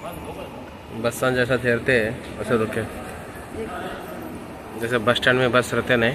बस जैसा तैरते है वैसे रुके जैसे बस स्टैंड में बस रहते नहीं?